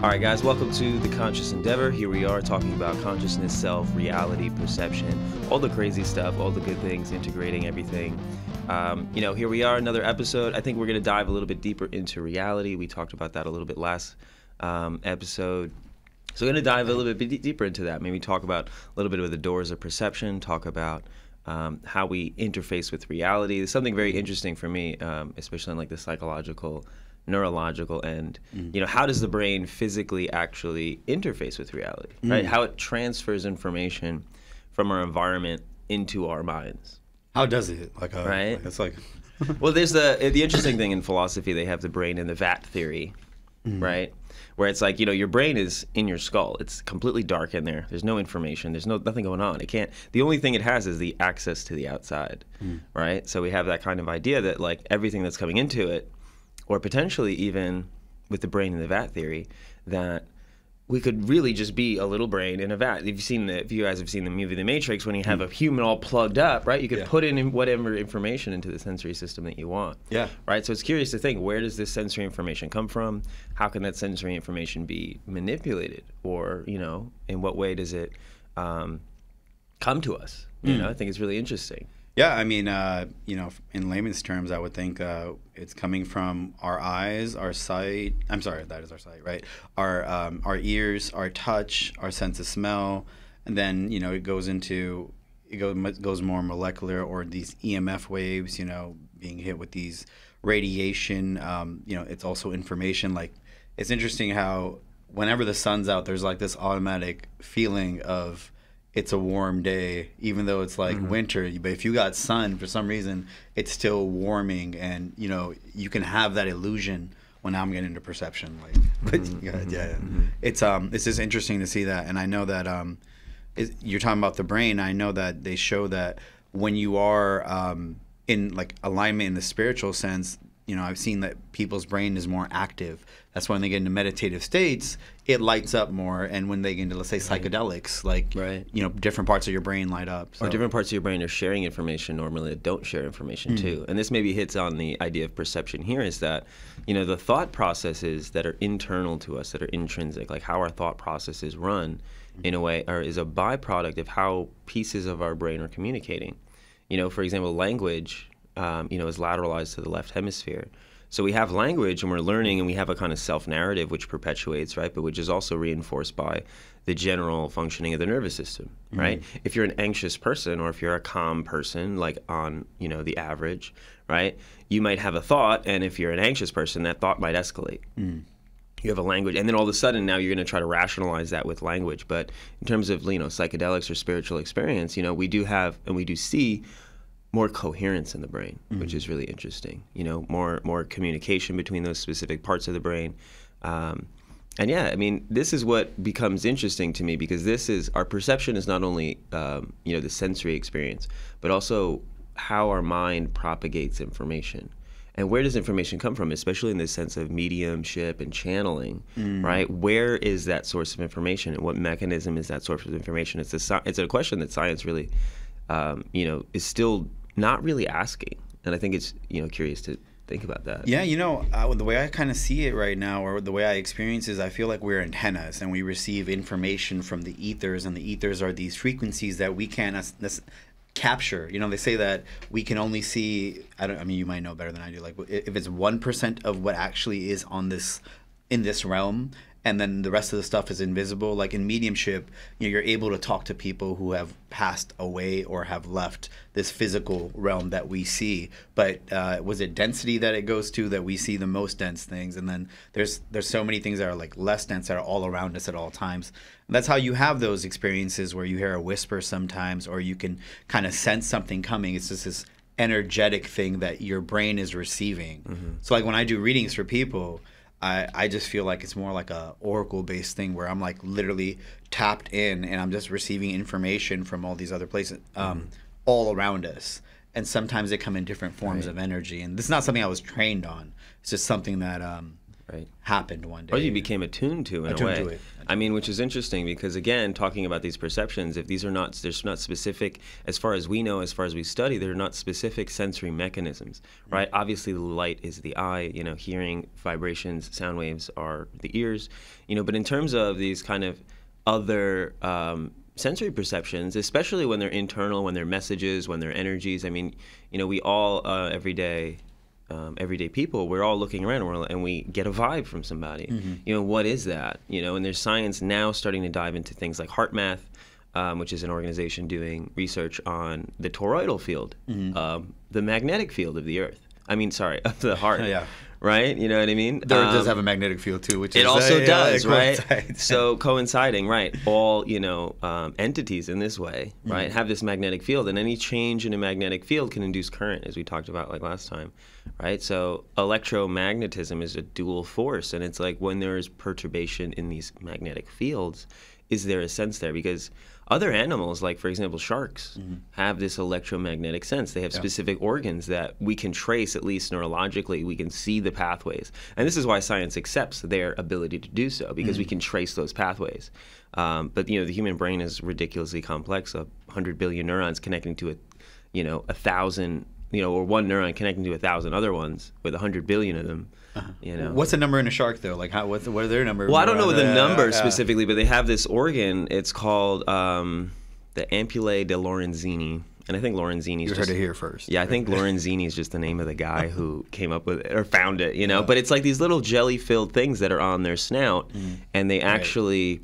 All right, guys, welcome to The Conscious Endeavor. Here we are talking about consciousness, self, reality, perception, all the crazy stuff, all the good things, integrating everything. Um, you know, here we are, another episode. I think we're going to dive a little bit deeper into reality. We talked about that a little bit last um, episode. So, we're going to dive a little bit deeper into that. Maybe talk about a little bit of the doors of perception, talk about um, how we interface with reality. There's something very interesting for me, um, especially in like the psychological neurological end mm. you know how does the brain physically actually interface with reality mm. right? How it transfers information from our environment into our minds. How does it? Like a, right? like, it's like well there's the the interesting thing in philosophy they have the brain in the vat theory mm. right? Where it's like you know your brain is in your skull. It's completely dark in there. There's no information. There's no nothing going on. It can't the only thing it has is the access to the outside mm. right? So we have that kind of idea that like everything that's coming into it or potentially even with the brain in the vat theory that we could really just be a little brain in a vat. If you've seen the, if you guys have seen the movie The Matrix, when you have mm. a human all plugged up, right? You could yeah. put in whatever information into the sensory system that you want. Yeah. Right. So it's curious to think where does this sensory information come from? How can that sensory information be manipulated, or you know, in what way does it um, come to us? You mm. know, I think it's really interesting. Yeah, I mean, uh, you know, in layman's terms, I would think uh, it's coming from our eyes, our sight. I'm sorry, that is our sight, right? Our um, our ears, our touch, our sense of smell, and then you know it goes into it goes goes more molecular or these EMF waves. You know, being hit with these radiation. Um, you know, it's also information. Like it's interesting how whenever the sun's out, there's like this automatic feeling of it's a warm day, even though it's like mm-hmm. winter. But if you got sun for some reason, it's still warming, and you know you can have that illusion. When I'm getting into perception, like, but mm-hmm. yeah, yeah, mm-hmm. it's um, it's just interesting to see that, and I know that um, it, you're talking about the brain. I know that they show that when you are um, in like alignment in the spiritual sense, you know, I've seen that people's brain is more active. That's when they get into meditative states, it lights up more. And when they get into, let's say, psychedelics, like, right. you know, different parts of your brain light up. So. Or different parts of your brain are sharing information normally that don't share information mm. too. And this maybe hits on the idea of perception here is that, you know, the thought processes that are internal to us, that are intrinsic, like how our thought processes run in a way, or is a byproduct of how pieces of our brain are communicating. You know, for example, language um, you know, is lateralized to the left hemisphere. So we have language and we're learning and we have a kind of self narrative which perpetuates, right? But which is also reinforced by the general functioning of the nervous system, mm-hmm. right? If you're an anxious person or if you're a calm person, like on, you know, the average, right? You might have a thought and if you're an anxious person, that thought might escalate. Mm. You have a language, and then all of a sudden now you're going to try to rationalize that with language. But in terms of you know psychedelics or spiritual experience, you know we do have and we do see more coherence in the brain, mm-hmm. which is really interesting. You know, more more communication between those specific parts of the brain. Um, and yeah, I mean, this is what becomes interesting to me because this is our perception is not only um, you know the sensory experience, but also how our mind propagates information. And where does information come from, especially in the sense of mediumship and channeling, mm. right? Where is that source of information, and what mechanism is that source of information? It's a it's a question that science really, um, you know, is still not really asking. And I think it's you know curious to think about that. Yeah, you know, uh, the way I kind of see it right now, or the way I experience is, I feel like we're antennas and we receive information from the ethers, and the ethers are these frequencies that we can't capture. You know, they say that we can only see. I don't. I mean, you might know better than I do. Like, if it's one percent of what actually is on this in this realm, and then the rest of the stuff is invisible. Like in mediumship, you know, you're able to talk to people who have passed away or have left this physical realm that we see. But uh, was it density that it goes to that we see the most dense things? And then there's there's so many things that are like less dense that are all around us at all times. And that's how you have those experiences where you hear a whisper sometimes, or you can kind of sense something coming. It's just this energetic thing that your brain is receiving. Mm-hmm. So like when I do readings for people I, I just feel like it's more like a oracle based thing where I'm like literally tapped in and I'm just receiving information from all these other places um, mm-hmm. all around us. And sometimes they come in different forms right. of energy. And this is not something I was trained on. It's just something that um, Right. happened one day. Or you became attuned to in Attuned a way. to it. I mean, which is interesting because again, talking about these perceptions, if these are not, there's not specific, as far as we know, as far as we study, they're not specific sensory mechanisms, Mm-hmm. right? Obviously, the light is the eye. You know, hearing, vibrations, sound waves are the ears. You know, but in terms of these kind of other um, sensory perceptions, especially when they're internal, when they're messages, when they're energies. I mean, you know, we all uh, every day um, everyday people, we're all looking around and, we're, and we get a vibe from somebody. Mm-hmm. You know, what is that? You know, and there's science now starting to dive into things like HeartMath, um, which is an organization doing research on the toroidal field, Mm-hmm. um, the magnetic field of the Earth. I mean, sorry, of the heart. Yeah. Right? You know what I mean? There does Um, have a magnetic field too, which it also uh, yeah, does, it right? So coinciding, right? All you know, um, entities in this way, Mm-hmm. right, have this magnetic field, and any change in a magnetic field can induce current, as we talked about like last time, right? So electromagnetism is a dual force, and it's like when there is perturbation in these magnetic fields, is there a sense there? Because other animals, like for example sharks, Mm-hmm. have this electromagnetic sense. They have specific organs that we can trace, at least neurologically. We can see the pathways, and this is why science accepts their ability to do so because we Mm. can trace those pathways. Um, but you know, the human brain is ridiculously complex. A hundred billion neurons connecting to a, you know, a thousand, you know, or one neuron connecting to a thousand other ones with a hundred billion of them. You know, What's the number in a shark though? Like how what's what are their numbers? well, I don't know the number uh, specifically, but they have this organ. It's called um, the ampullae de Lorenzini, and I think Lorenzini. You heard it here first. Yeah, I think Lorenzini is just the name of the guy who came up with it or found it. You know, but it's like these little jelly-filled things that are on their snout, Mm-hmm. and they actually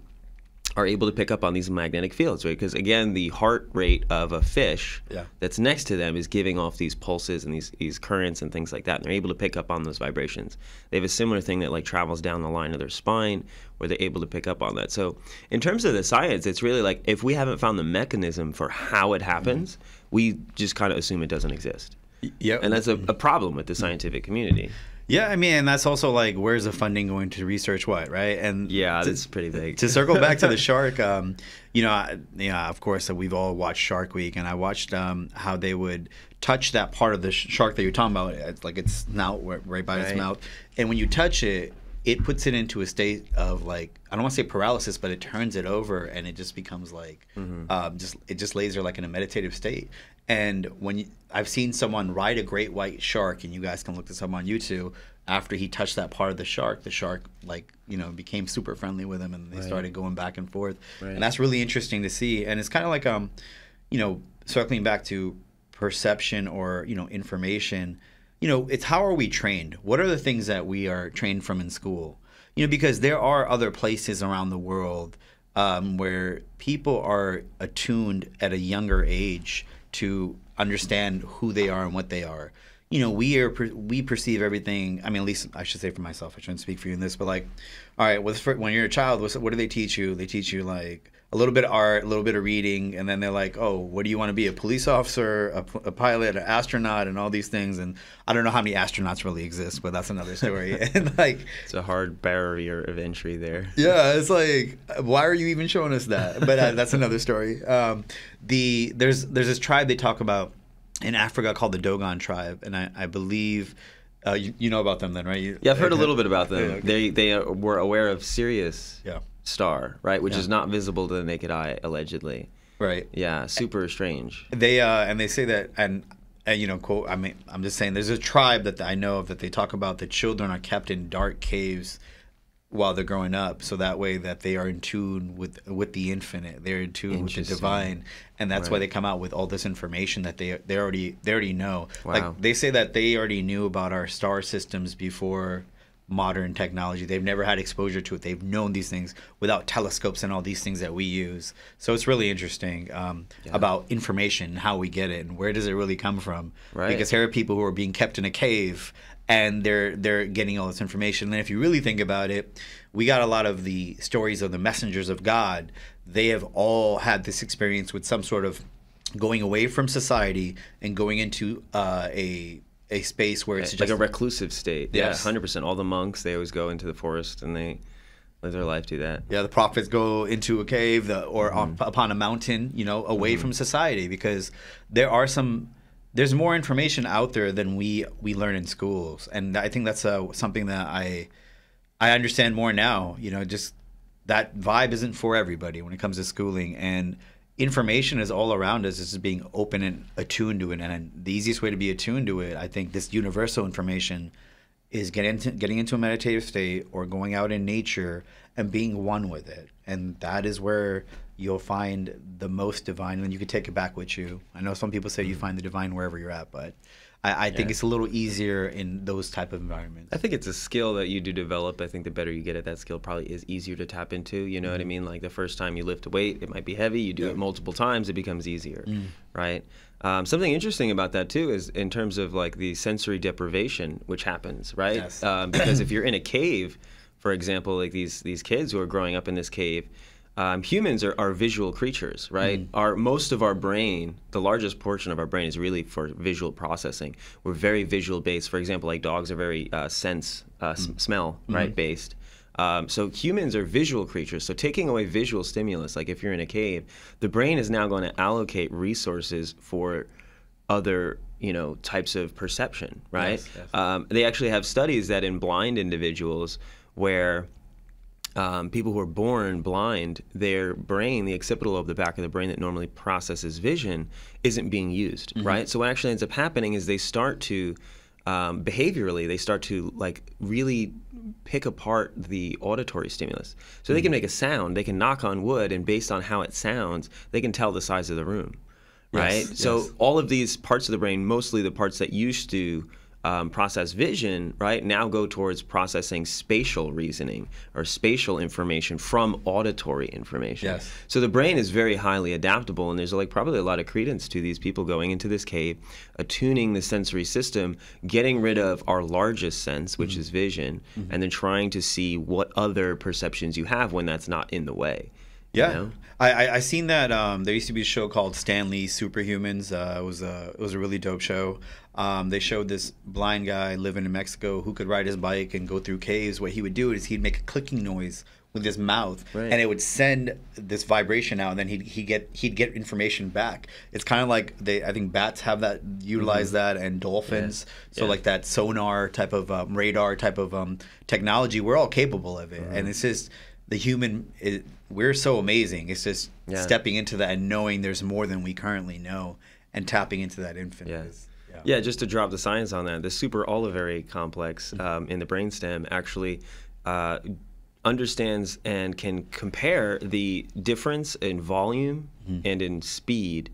are able to pick up on these magnetic fields, right? Because again, the heart rate of a fish Yeah. that's next to them is giving off these pulses and these these currents and things like that, and they're able to pick up on those vibrations. They have a similar thing that like travels down the line of their spine, where they're able to pick up on that. So, in terms of the science, it's really like if we haven't found the mechanism for how it happens, mm-hmm. we just kind of assume it doesn't exist, Yeah. and that's a, a problem with the scientific community. Yeah, I mean, and that's also like, where's the funding going to research what, right? And Yeah, to, that's pretty big. to circle back to the shark, um, you know, I, yeah, of course, we've all watched Shark Week, and I watched um, how they would touch that part of the sh- shark that you're talking about, it's like its snout, right, right by its mouth, and when you touch it, it puts it into a state of like I don't want to say paralysis, but it turns it over, and it just becomes like um, just it just lays there like in a meditative state. And when you, I've seen someone ride a great white shark, and you guys can look this up on YouTube. After he touched that part of the shark, the shark like you know became super friendly with him, and they started going back and forth. Right. And that's really interesting to see. And it's kind of like um, you know, circling back to perception or you know information. You know, it's how are we trained? What are the things that we are trained from in school? You know, because there are other places around the world um, where people are attuned at a younger age to understand who they are and what they are. You know, we are we perceive everything. I mean, at least I should say for myself. I shouldn't speak for you in this, but like, all right, when you're a child, what do they teach you? They teach you like a little bit of art, a little bit of reading, and then they're like, oh, what do you want to be? A police officer, a pilot, an astronaut, and all these things. And I don't know how many astronauts really exist, but that's another story. and like, It's a hard barrier of entry there. yeah, it's like, why are you even showing us that? But uh, that's another story. Um, the there's there's this tribe they talk about in Africa called the Dogon tribe, and I, I believe uh, you, you know about them then, right? You, Yeah, I've heard a little bit about them. Yeah, okay. They they were aware of Sirius Yeah. Star, right, which Yeah. is not visible to the naked eye, allegedly. Right. Yeah, super strange. They uh, and they say that, and, and you know, quote. I mean, I'm just saying, there's a tribe that I know of that they talk about the children are kept in dark caves while they're growing up, so that way that they are in tune with with the infinite. They're in tune with the divine, and that's why they come out with all this information that they they already they already know. Wow. Like they say that they already knew about our star systems before modern technology. They've never had exposure to it. They've known these things without telescopes and all these things that we use. So it's really interesting um, Yeah. about information, how we get it, and where does it really come from? Right. Because here are people who are being kept in a cave and they're they're getting all this information. And if you really think about it, we got a lot of the stories of the messengers of God. They have all had this experience with some sort of going away from society and going into uh, a a space where it's like just a reclusive state. Yes. Yeah, hundred percent. All the monks they always go into the forest and they live their life do that. Yeah, the prophets go into a cave the, or Mm-hmm. up, upon a mountain, you know, away from society because there are some there's more information out there than we we learn in schools, and I think that's uh, something that I I understand more now. You know, just that vibe isn't for everybody when it comes to schooling and information is all around us. This is being open and attuned to it. And the easiest way to be attuned to it, I think, this universal information is getting into, getting into a meditative state or going out in nature and being one with it. And that is where you'll find the most divine, and you can take it back with you. I know some people say you mm. find the divine wherever you're at, but I, I think Yeah. it's a little easier in those type of environments. I think it's a skill that you do develop. I think the better you get at that skill, probably is easier to tap into. You know what I mean? Like the first time you lift a weight, it might be heavy. You do it multiple times, it becomes easier, right? Um, something interesting about that too is in terms of like the sensory deprivation, which happens, right? Yes. Um, because if you're in a cave, for example, like these these kids who are growing up in this cave, um, humans are, are visual creatures, right? Our most of our brain, the largest portion of our brain, is really for visual processing. We're very visual based. For example, like dogs are very uh, sense, uh, s- smell, right, based. Um, so humans are visual creatures. So taking away visual stimulus, like if you're in a cave, the brain is now going to allocate resources for other you know types of perception right yes. um, they actually have studies that in blind individuals where um, people who are born blind, their brain, the occipital lobe, the back of the brain that normally processes vision, isn't being used, right? So what actually ends up happening is they start to, um, behaviorally, they start to like really pick apart the auditory stimulus. So they can make a sound, they can knock on wood, and based on how it sounds, they can tell the size of the room, right? Yes, so yes. all of these parts of the brain, mostly the parts that used to um, process vision, right, now go towards processing spatial reasoning or spatial information from auditory information. Yes. So the brain is very highly adaptable, and there's like probably a lot of credence to these people going into this cave, attuning the sensory system, getting rid of our largest sense, which is vision, and then trying to see what other perceptions you have when that's not in the way. You Yeah, know? I, I I seen that. Um, there used to be a show called Stan Lee's Superhumans. Uh, it was a it was a really dope show. Um, they showed this blind guy living in Mexico who could ride his bike and go through caves. What he would do is he'd make a clicking noise with his mouth, Right. and it would send this vibration out, and then he'd he get he'd get information back. It's kind of like they I think bats have that utilize that, and dolphins. So Yeah. like that sonar type of um, radar type of um, technology, we're all capable of it, and it's just the human. It, we're so amazing. It's just Yeah. stepping into that and knowing there's more than we currently know, and tapping into that infinite. Yeah. is- Yeah, just to drop the science on that, the super olivary complex um, in the brainstem actually uh, understands and can compare the difference in volume and in speed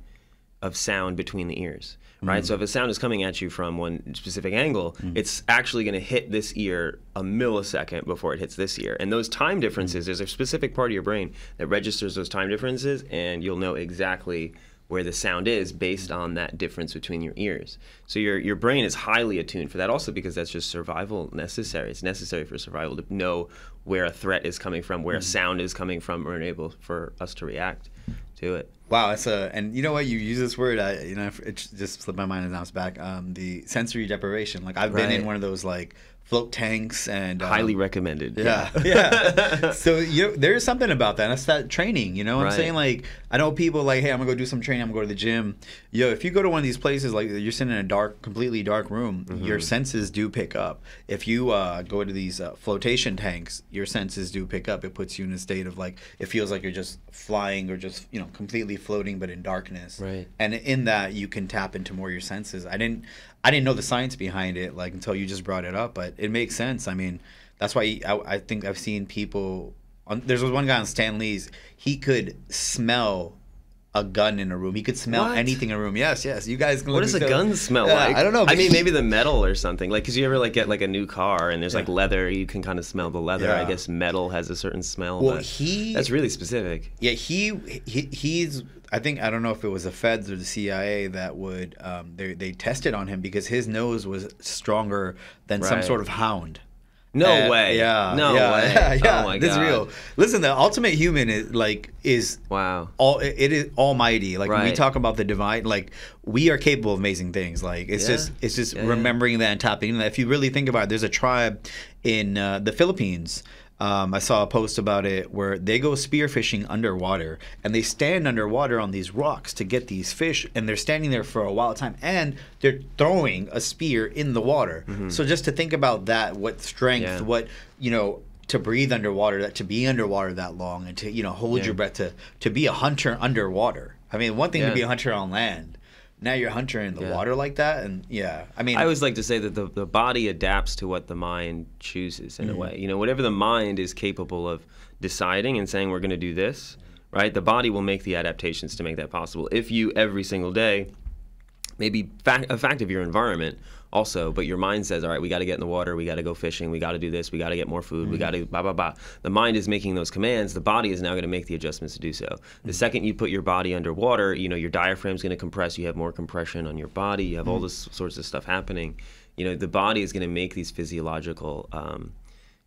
of sound between the ears. Right, so mm. if a sound is coming at you from one specific angle, mm. it's actually going to hit this ear a millisecond before it hits this ear. And those time mm. differences, there's a specific part of your brain that registers those time differences, and you'll know exactly where the sound is based on that difference between your ears. So your your brain is highly attuned for that also because that's just survival necessary. It's necessary for survival to know where a threat is coming from, where a sound is coming from, or enable for us to react to it. Wow, it's a and you know what you use this word. I you know it just slipped my mind and now it's back. Um, the sensory deprivation. Like I've been in one of those like float tanks and um, Highly recommended. Yeah, yeah. so you know, there's something about that. That's that training. You know what I'm saying? Like I know people like, hey, I'm gonna go do some training. I'm gonna go to the gym. Yo, if you go to one of these places, like you're sitting in a dark, completely dark room, Mm-hmm. your senses do pick up. If you uh, go to these uh, flotation tanks, your senses do pick up. It puts you in a state of like it feels like you're just flying or just you know completely floating, but in darkness. Right. And in that, you can tap into more of your senses. I didn't, I didn't know the science behind it like until you just brought it up, but it makes sense. I mean, that's why I, I think I've seen people. On, there's one guy on Stan Lee's. He could smell a gun in a room. He could smell What? anything in a room. Yes, yes. You guys can. What does a gun smell Yeah, like? I don't know. I mean, maybe the metal or something. Like, cause you ever like get like a new car and there's like leather, you can kind of smell the leather. I guess metal has a certain smell. Well, but he. that's really specific. Yeah, he, he he's. I think I don't know if it was the feds or the CIA that would um, they they tested on him because his nose was stronger than some sort of hound. No way. Yeah. No yeah, way. Yeah, yeah. Oh my this is real. Listen, the ultimate human is like is Wow. all it is almighty. Like when we talk about the divine, like we are capable of amazing things. Like it's Yeah. just it's just remembering that and tapping. If you really think about it, there's a tribe in uh, the Philippines. Um, I saw a post about it where they go spearfishing underwater and they stand underwater on these rocks to get these fish and they're standing there for a while time and they're throwing a spear in the water. So just to think about that, what strength, Mm-hmm. Yeah. what you know to breathe underwater, that to be underwater that long, and to you know hold Yeah. your breath, to to be a hunter underwater. I mean, one thing to be a hunter on land. Now you're hunter in the Yeah. water like that, and yeah, I mean, I always like to say that the, the body adapts to what the mind chooses in a mm-hmm. way. You know, whatever the mind is capable of deciding and saying we're going to do this, right? The body will make the adaptations to make that possible. If you every single day, maybe fact, a fact of your environment also, but your mind says, all right, we got to get in the water, we got to go fishing, we got to do this, we got to get more food, we mm. got to blah blah blah. The mind is making those commands. The body is now going to make the adjustments to do so. The mm. second you put your body underwater, you know your diaphragm's going to compress. You have more compression on your body. You have all mm. this sorts of stuff happening. You know the body is going to make these physiological um,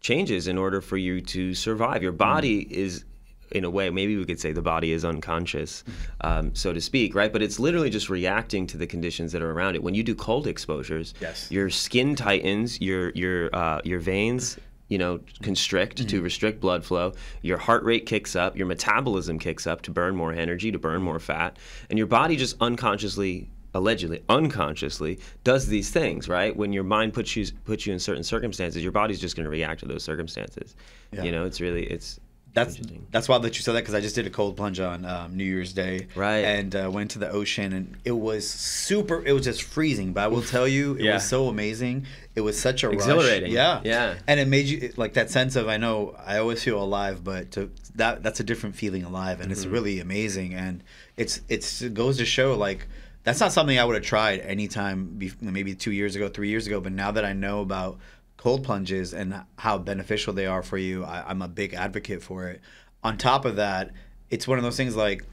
changes in order for you to survive. Your body is in a way, maybe we could say the body is unconscious, um, so to speak, right? But it's literally just reacting to the conditions that are around it. When you do cold exposures, Yes. your skin tightens, your your uh, your veins, you know, constrict to restrict blood flow. Your heart rate kicks up, your metabolism kicks up to burn more energy, to burn more fat, and your body just unconsciously allegedly unconsciously does these things right when your mind puts you puts you in certain circumstances your body's just going to react to those circumstances Yeah. you know it's really it's That's that's wild that you said that because I just did a cold plunge on um, New Year's Day, Right. And uh, went to the ocean, and it was super. It was just freezing, but I will tell you, it Yeah. was so amazing. It was such a rush. Exhilarating. yeah, Yeah. and it made you like that sense of I know I always feel alive, but to that that's a different feeling alive, and Mm-hmm. it's really amazing, and it's it's it goes to show like. That's not something I would have tried anytime, maybe two years ago, three years ago. But now that I know about cold plunges and how beneficial they are for you, I, I'm a big advocate for it. On top of that, it's one of those things like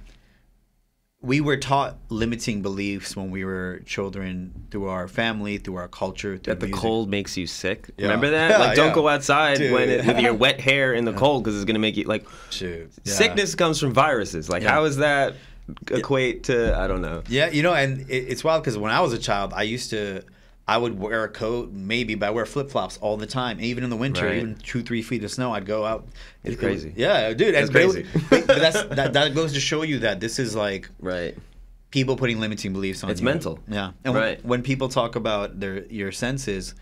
we were taught limiting beliefs when we were children through our family, through our culture, through that the music. cold makes you sick. Yeah. Remember that? Like, don't yeah. go outside Dude. when it, with your wet hair in the cold because it's gonna make you like. Shoot. Yeah. Sickness comes from viruses. Like, how does that equate to? I don't know. Yeah, you know, and it, it's wild because when I was a child, I used to, I would wear a coat, maybe, but I wear flip flops all the time. Even in the winter, Right. even two, three feet of snow, I'd go out. It's It- it- crazy. yeah, dude, That's crazy. but that's that, that goes to show you that this is like Right. people putting limiting beliefs on It's you. mental. Yeah, and Right. when, when people talk about their your senses,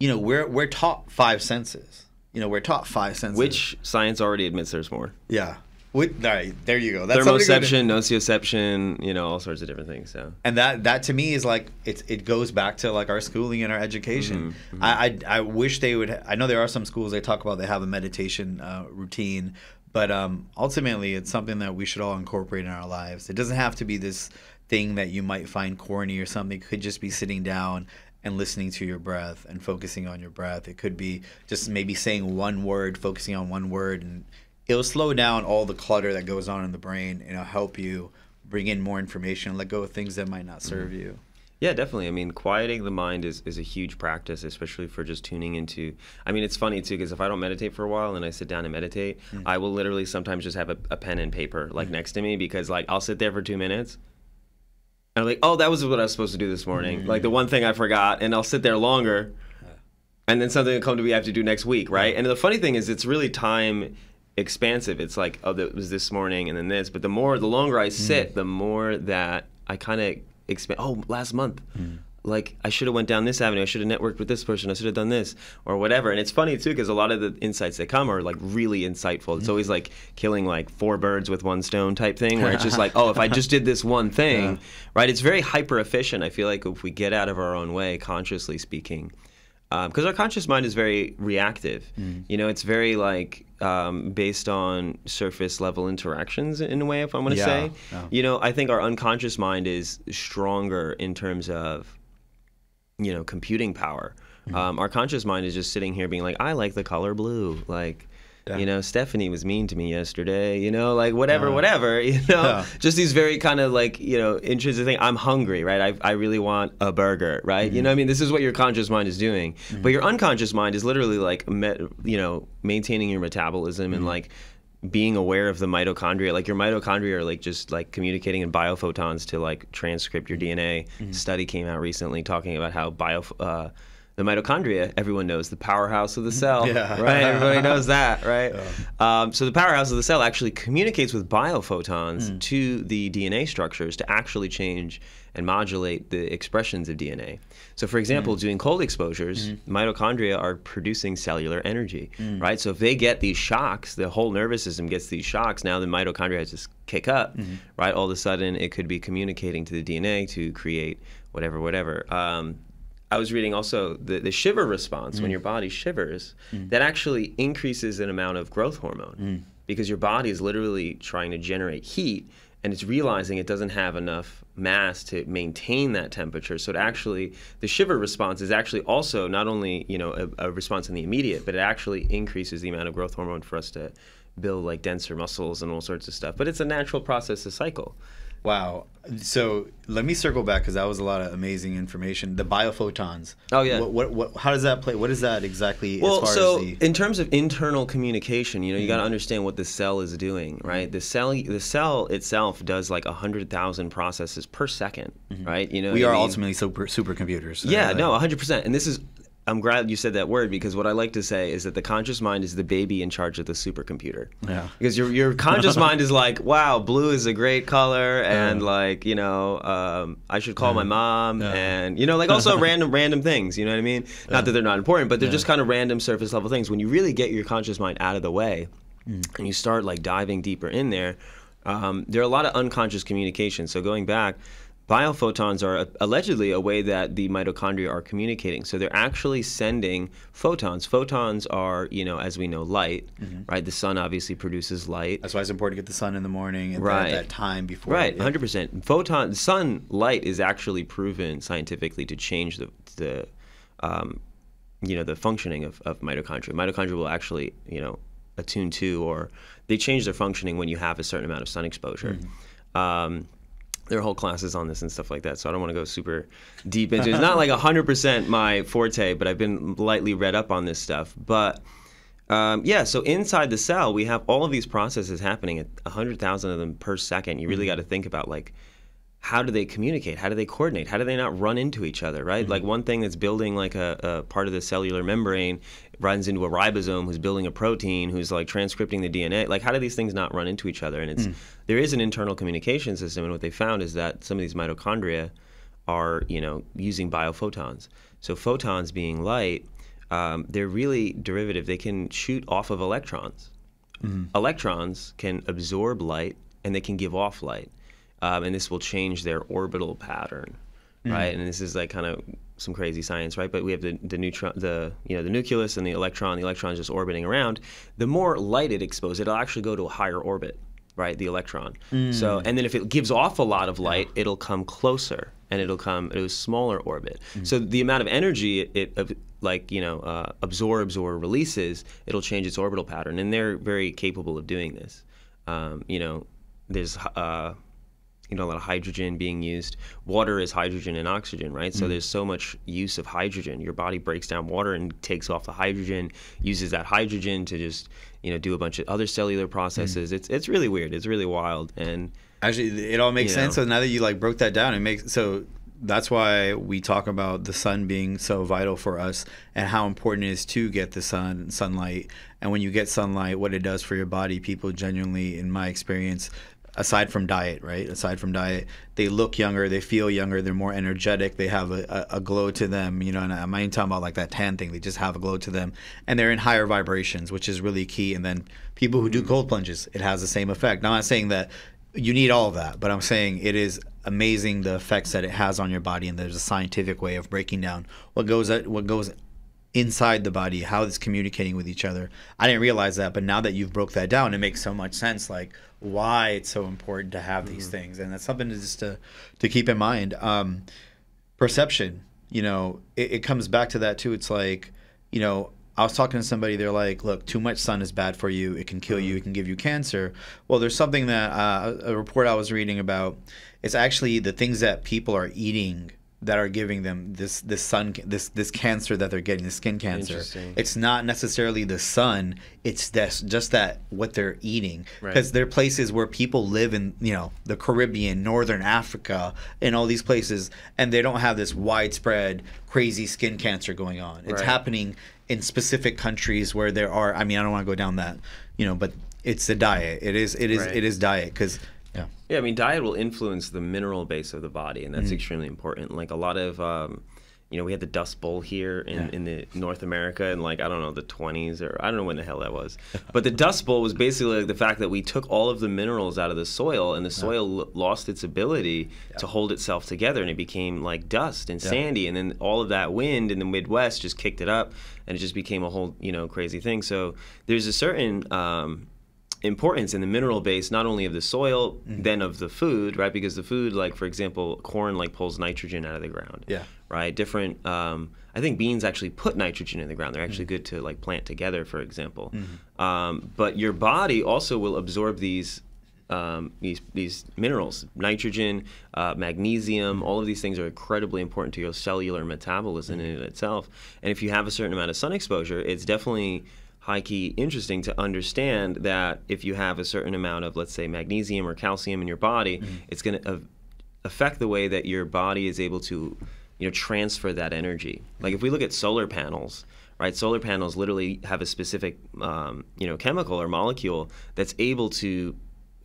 you know, we're we're taught five senses. You know, we're taught five senses. Which science already admits there's more. yeah. With, all right, there you go. That's. Thermoception, nociception, you know, all sorts of different things. So. and that that to me is like it it goes back to like our schooling and our education. Mm-hmm, I, I I wish they would. I know there are some schools they talk about they have a meditation uh, routine, but um, ultimately it's something that we should all incorporate in our lives. It doesn't have to be this thing that you might find corny or something. It could just be sitting down and listening to your breath and focusing on your breath. It could be just maybe saying one word, focusing on one word, and it'll slow down all the clutter that goes on in the brain and it'll help you bring in more information, and let go of things that might not serve mm-hmm. you. Yeah, definitely. I mean, quieting the mind is, is a huge practice, especially for just tuning into. I mean, it's funny too because if I don't meditate for a while and I sit down and meditate, mm. I will literally sometimes just have a, a pen and paper like mm. next to me because like I'll sit there for two minutes. And I'm like, oh, that was what I was supposed to do this morning. Like the mm. one thing I forgot, and I'll sit there longer, and then something will come to me I have to do next week, right? And the funny thing is, it's really time expansive. It's like, oh, that was this morning, and then this. But the more, the longer I sit, mm. the more that I kind of expand. Oh, last month, mm. like I should have went down this avenue. I should have networked with this person. I should have done this or whatever. And it's funny too because a lot of the insights that come are like really insightful. It's always like killing like four birds with one stone type thing, where it's just like, oh, if I just did this one thing, Yeah. right? It's very hyper efficient. I feel like if we get out of our own way, consciously speaking, um, because our conscious mind is very reactive. Mm. You know, it's very like um, based on surface level interactions in a way, if I'm going to Yeah, say. yeah. You know, I think our unconscious mind is stronger in terms of you know computing power. Mm-hmm. Um, our conscious mind is just sitting here being like, I like the color blue, like. Yeah. You know, Stephanie was mean to me yesterday. You know, like whatever, Yeah. whatever. You know, Yeah. just these very kind of like you know intrinsic thing. I'm hungry, right? I, I really want a burger, right? Mm-hmm. You know, what I mean, this is what your conscious mind is doing, but your unconscious mind is literally like you know maintaining your metabolism Mm-hmm. and like being aware of the mitochondria. Like your mitochondria are like just like communicating in biophotons to like transcript your DNA. Mm-hmm. Study came out recently talking about how bio. Uh, the mitochondria, everyone knows the powerhouse of the cell, Yeah. right? Everybody knows that, right? Um, so the powerhouse of the cell actually communicates with biophotons Hmm. to the DNA structures to actually change and modulate the expressions of DNA. So, for example, Hmm. doing cold exposures, mitochondria are producing cellular energy, right? So if they get these shocks, the whole nervous system gets these shocks. Now the mitochondria has to kick up, right? All of a sudden, it could be communicating to the DNA to create whatever, whatever. Um, I was reading also the, the shiver response when mm. your body shivers, mm. that actually increases an amount of growth hormone mm. because your body is literally trying to generate heat and it's realizing it doesn't have enough mass to maintain that temperature. So it actually, the shiver response is actually also not only you know a, a response in the immediate, but it actually increases the amount of growth hormone for us to build like denser muscles and all sorts of stuff. But it's a natural process to cycle. Wow. So let me circle back because that was a lot of amazing information. The biophotons. Oh, yeah. What, what, what how does that play? What is that exactly? Well, as far so as the, in terms of internal communication, you know, you got to mm-hmm. understand what the cell is doing, right? Mm-hmm. The cell, the cell itself does like hundred thousand processes per 2nd mm-hmm. right? You know, we are I mean? ultimately super supercomputers. Yeah, Uh, no, 100%. And this is, I'm glad you said that word because what I like to say is that the conscious mind is the baby in charge of the supercomputer. Yeah. Because your, your conscious mind is like, wow, blue is a great color, and like, you know, um, I should call my mom, and, you know, like also random, random things, you know what I mean? Not that they're not important, but they're just kind of random surface level things. When you really get your conscious mind out of the way and you start like diving deeper in there, um, there are a lot of unconscious communication. So going back, biophotons are allegedly a way that the mitochondria are communicating. So they're actually sending photons. Photons are, you know, as we know, light, right? The sun obviously produces light. That's why it's important to get the sun in the morning and Right. that, time before. Right, hundred percent. Photon sunlight is actually proven scientifically to change the the um, you know the functioning of, of mitochondria. Mitochondria will actually you know attune to or they change their functioning when you have a certain amount of sun exposure. Um, there are whole classes on this and stuff like that, so I don't want to go super deep into it. It's not like 100% my forte, but I've been lightly read up on this stuff. But um, yeah, so inside the cell, we have all of these processes happening at 100,000 of them per second. You really got to think about like, how do they communicate? How do they coordinate? How do they not run into each other, right? Mm-hmm. Like one thing that's building like a, a part of the cellular membrane runs into a ribosome who's building a protein who's like transcripting the DNA. Like how do these things not run into each other? And it's mm. there is an internal communication system, and what they found is that some of these mitochondria are you know using biophotons. So photons being light, um, they're really derivative. They can shoot off of electrons. Mm-hmm. Electrons can absorb light and they can give off light, um, and this will change their orbital pattern, right? And this is like kind of some crazy science, right? But we have the the neutron, the you know the nucleus and the electron. The electron is just orbiting around. The more light it exposes, it'll actually go to a higher orbit, right? The electron. So and then if it gives off a lot of light, it'll come closer and it'll come at a smaller orbit. So the amount of energy it, it like you know uh, absorbs or releases, it'll change its orbital pattern, and they're very capable of doing this. Um, you know, there's uh, you know a lot of hydrogen being used. Water is hydrogen and oxygen, right? So mm. there's so much use of hydrogen. Your body breaks down water and takes off the hydrogen, uses that hydrogen to just you know do a bunch of other cellular processes. Mm. It's it's really weird. It's really wild and. Actually, it all makes sense. know. So now that you like broke that down, it makes so that's why we talk about the sun being so vital for us and how important it is to get the sun sunlight. And when you get sunlight, what it does for your body, people genuinely, in my experience, aside from diet, right? Aside from diet, they look younger, they feel younger, they're more energetic, they have a, a, a glow to them, you know. And I'm not even talking about like that tan thing; they just have a glow to them, and they're in higher vibrations, which is really key. And then people who do mm-hmm. cold plunges, it has the same effect. Now, I'm not saying that you need all of that, but I'm saying it is amazing the effects that it has on your body, and there's a scientific way of breaking down what goes at what goes inside the body, how it's communicating with each other. I didn't realize that, but now that you've broke that down, it makes so much sense. Like why it's so important to have these things, and that's something to just to to keep in mind. Um, perception, you know, it, it comes back to that too. It's like, you know, I was talking to somebody. They're like, "Look, too much sun is bad for you. It can kill you. It can give you cancer." Well, there's something that uh, a report I was reading about. It's actually the things that people are eating that are giving them this this sun this this cancer that they're getting the skin cancer it's not necessarily the sun it's this just that what they're eating Right. because there are places where people live in you know the caribbean northern africa and all these places and they don't have this widespread crazy skin cancer going on it's Right. happening in specific countries where there are i mean i don't want to go down that you know but it's the diet it is it is Right. it is diet because yeah Yeah, I mean, diet will influence the mineral base of the body, and that's extremely important. Like a lot of, um, you know, we had the Dust Bowl here in, Yeah. in the North America in like I don't know the 20s or I don't know when the hell that was, but the Dust Bowl was basically like the fact that we took all of the minerals out of the soil, and the soil l- lost its ability to hold itself together, and it became like dust and sandy, and then all of that wind in the Midwest just kicked it up, and it just became a whole you know crazy thing. So there's a certain um, importance in the mineral base not only of the soil Mm-hmm. then of the food right? Because the food like for example corn like pulls nitrogen out of the ground. Yeah. right? Different um, i think beans actually put nitrogen in the ground. They're actually Mm-hmm. good to like plant together for example. Um, but your body also will absorb these um, these these minerals, nitrogen, uh, magnesium, all of these things are incredibly important to your cellular metabolism in itself. And if you have a certain amount of sun exposure, it's definitely high key interesting to understand that if you have a certain amount of, let's say, magnesium or calcium in your body, it's going to affect the way that your body is able to, you know, transfer that energy. Like if we look at solar panels, right? Solar panels literally have a specific, um, you know, chemical or molecule that's able to,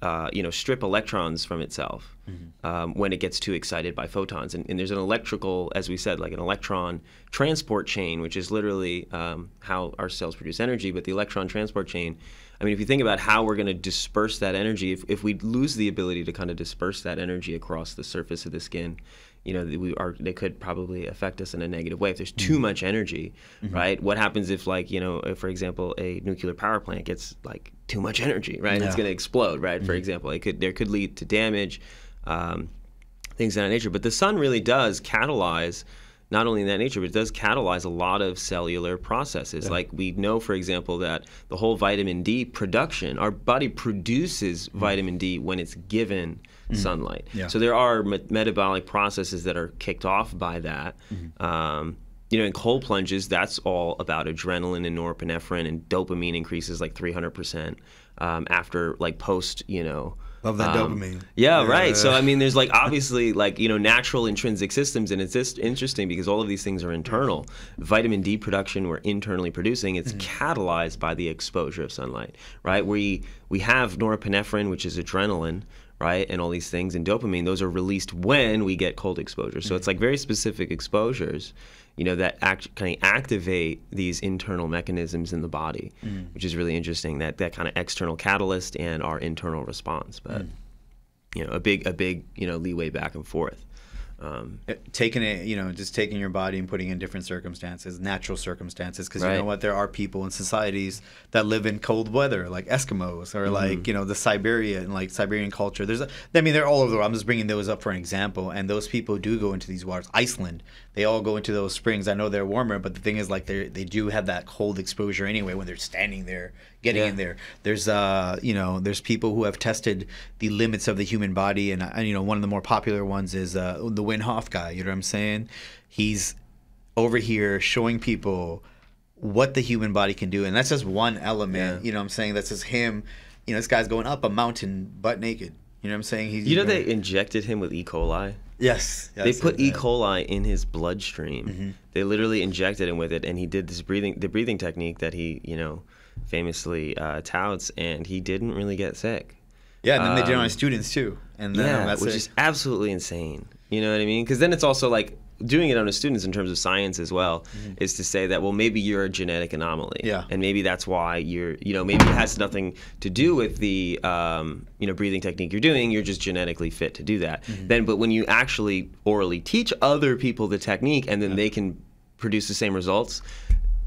uh, you know, strip electrons from itself um, when it gets too excited by photons. And, and there's an electrical, as we said, like an electron transport chain, which is literally um, how our cells produce energy. But the electron transport chain, I mean, if you think about how we're going to disperse that energy, if, if we lose the ability to kind of disperse that energy across the surface of the skin, you know, we are they could probably affect us in a negative way if there's too mm-hmm. much energy, mm-hmm. right? What happens if, like, you know, if, for example, a nuclear power plant gets like too much energy, right? It's going to explode, right? For mm-hmm. example, it could there could lead to damage, um, things of that nature. But the sun really does catalyze. Not only in that nature, but it does catalyze a lot of cellular processes. Like we know, for example, that the whole vitamin D production, our body produces vitamin D when it's given sunlight. Yeah. So there are me- metabolic processes that are kicked off by that. Um, you know, in cold plunges, that's all about adrenaline and norepinephrine, and dopamine increases like 300% um, after like post, you know. Love that um, dopamine. Yeah, right. So I mean, there's like obviously like you know natural intrinsic systems, and it's just interesting because all of these things are internal. Vitamin D production we're internally producing. It's catalyzed by the exposure of sunlight, right? We we have norepinephrine, which is adrenaline, right, and all these things, and dopamine. Those are released when we get cold exposure. So it's mm-hmm. like very specific exposures. You know that act, kind of activate these internal mechanisms in the body, mm. which is really interesting. That that kind of external catalyst and our internal response, but mm. you know a big a big you know leeway back and forth um, taking it, you know, just taking your body and putting it in different circumstances, natural circumstances, because you know what, there are people in societies that live in cold weather, like Eskimos, or Mm-hmm. like you know the Siberia and like Siberian culture. There's, a, I mean, they're all over the world. I'm just bringing those up for an example, and those people do go into these waters. Iceland, they all go into those springs. I know they're warmer, but the thing is, like, they they do have that cold exposure anyway when they're standing there, getting Yeah. in there. There's, uh, you know, there's people who have tested the limits of the human body, and, uh, you know, one of the more popular ones is uh, the Wim Hof guy. You know what I'm saying? He's over here showing people what the human body can do, and that's just one element. Yeah. You know what I'm saying? That's just him. You know, this guy's going up a mountain butt naked. You know what I'm saying? He's you know they injected him with e coli yes, they put E. coli in his bloodstream. They literally injected him with it, and he did this breathing, the breathing technique that he, you know, famously uh, touts, and he didn't really get sick. Yeah, and then they did it on Um, his students too. And then yeah, that's which it. is absolutely insane. You know what I mean? Because then it's also like doing it on his students in terms of science as well is to say that well maybe you're a genetic anomaly Mm-hmm. Yeah. and maybe that's why you're you know maybe it has nothing to do with the um, you know breathing technique you're doing you're just genetically fit to do that Mm-hmm. then but when you actually orally teach other people the technique and then they can produce the same results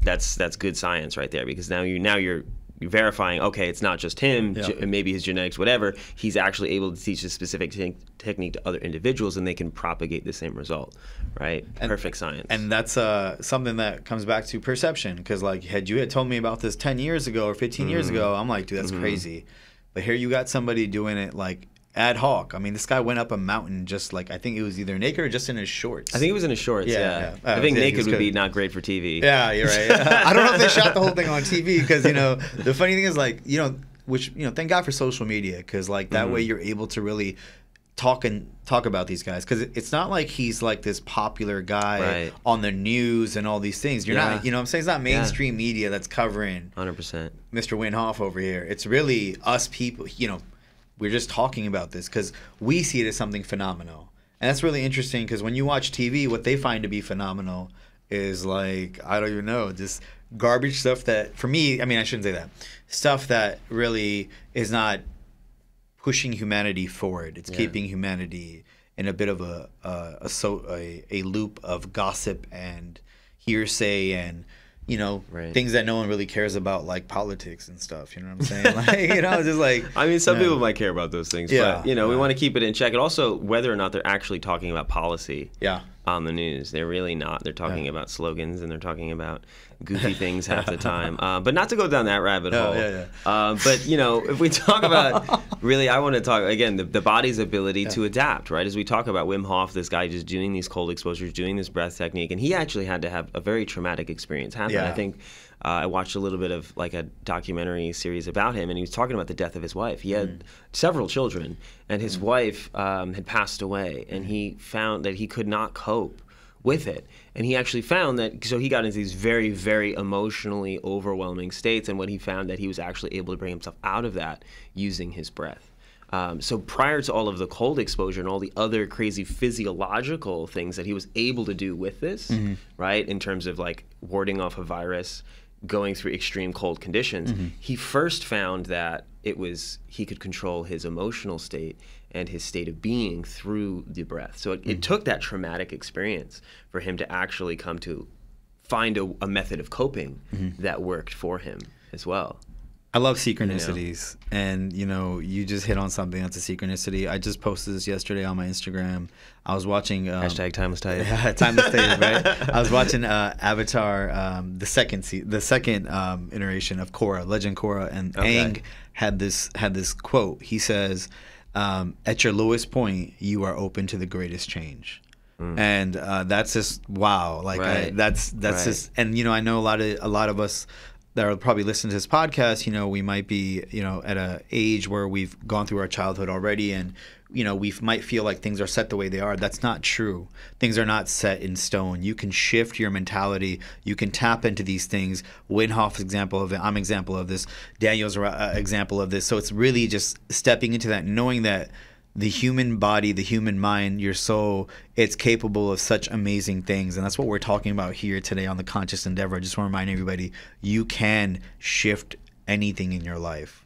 that's that's good science right there because now you now you're you're verifying okay it's not just him Yeah. ge- maybe his genetics whatever he's actually able to teach a specific te- technique to other individuals and they can propagate the same result right And- perfect science And that's uh, something that comes back to perception. Because like, had you had told me about this ten years ago or 15 years Mm-hmm. ago, I'm like, dude, that's crazy. But here you got somebody doing it like ad hoc. I mean, this guy went up a mountain just like I think it was either naked or just in his shorts. I think it was in his shorts. Yeah, Yeah, yeah. I Oh, think yeah, naked would be not great for TV. Yeah, you're right. I don't know if they shot the whole thing on TV because you know the funny thing is like you know which you know thank God for social media because like that Mm-hmm. way you're able to really talk and talk about these guys because it's not like he's like this popular guy Right. on the news and all these things. You're Yeah. not you know I'm saying it's not Yeah. mainstream media that's covering hundred percent. Mr. Wim Hof over here. It's really us people, you know, we're just talking about this because we see it as something phenomenal. And that's really interesting because when you watch TV, what they find to be phenomenal is like, I don't even know, just garbage stuff that, for me, I mean, I shouldn't say that, stuff that really is not pushing humanity forward. It's Yeah. keeping humanity in a bit of a, a, a, so, a, a loop of gossip and hearsay and, you know, Right. things that no one really cares about, like politics and stuff. You know what I'm saying? like, you know, just like. I mean, some yeah. people might care about those things, Yeah, but you know, we want to keep it in check. And also, whether or not they're actually talking about policy Yeah. on the news, they're really not. They're talking Yeah. about slogans and they're talking about goofy things half the time. Uh, but not to go down that rabbit Yeah, hole. yeah, Uh, but you know, if we talk about really, I want to talk again the, the body's ability to adapt. Right, as we talk about Wim Hof, this guy just doing these cold exposures, doing this breath technique, and he actually had to have a very traumatic experience happen. Yeah. I think. Uh, I watched a little bit of like a documentary series about him, and he was talking about the death of his wife. He had several children, and his wife um, had passed away, and he found that he could not cope with it. And he actually found that, so he got into these very, very emotionally overwhelming states. And what he found that he was actually able to bring himself out of that using his breath. Um, so prior to all of the cold exposure and all the other crazy physiological things that he was able to do with this, right, in terms of like warding off a virus, going through extreme cold conditions, he first found that it was he could control his emotional state and his state of being through the breath. So it, it took that traumatic experience for him to actually come to find a, a method of coping that worked for him as well. I love synchronicities, and you know, you just hit on something that's a synchronicity. I just posted this yesterday on my Instagram. I was watching um, Hashtag time was tight. Time to stay, right? I was watching uh, Avatar, um, the second se- the second um, iteration of Korra, Legend Korra, and Okay. Aang had this had this quote. He says, um, "At your lowest point, you are open to the greatest change." And uh, that's just wow! Like I, Mm. That's that's Right. just and you know I know a lot of a lot of us that are probably listening to this podcast, you know, we might be, you know, at a age where we've gone through our childhood already and you know, we might feel like things are set the way they are. That's not true. Things are not set in stone. You can shift your mentality. You can tap into these things. Wim Hof's example of it. I'm example of this. Daniel's uh, example of this. So it's really just stepping into that, knowing that the human body, the human mind, your soul, it's capable of such amazing things. And that's what we're talking about here today on the Conscious Endeavor. I just want to remind everybody you can shift anything in your life.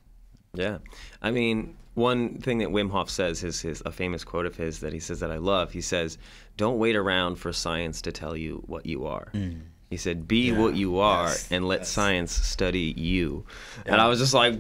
Yeah, I mean, one thing that Wim Hof says is his a famous quote of his that he says that I love. He says, "Don't wait around for science to tell you what you are." Mm. He said, "Be what you are, Yes. and let Yes. science study you." And I was just like,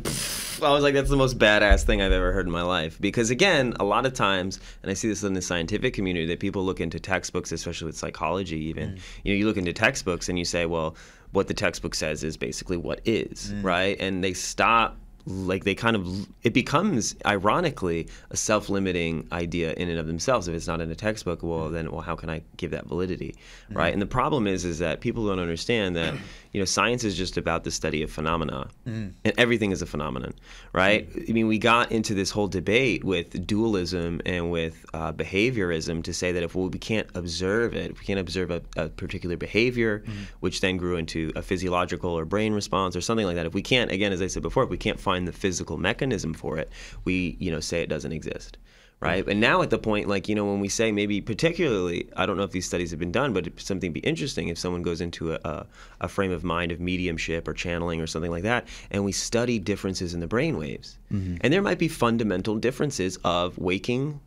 I was like, "That's the most badass thing I've ever heard in my life." Because again, a lot of times, and I see this in the scientific community, that people look into textbooks, especially with psychology. Even mm. you know, you look into textbooks and you say, "Well, what the textbook says is basically what is," mm. right? And they stop like they kind of it becomes ironically a self-limiting idea in and of themselves. If it's not in a textbook well mm. then well how can i give that validity mm. right? And the problem is is that people don't understand that you know science is just about the study of phenomena. Mm. And everything is a phenomenon right? Mm. I mean we got into this whole debate with dualism and with uh, behaviorism to say that if well, we can't observe it if we can't observe a, a particular behavior mm-hmm. which then grew into a physiological or brain response or something like that if we can't again as i said before if we can't find the physical mechanism for it we you know say it doesn't exist right? And now at the point like you know when we say maybe particularly i don't know if these studies have been done but something be interesting if someone goes into a, a, a frame of mind of mediumship or channeling or something like that and we study differences in the brain waves. Mm-hmm. And there might be fundamental differences of waking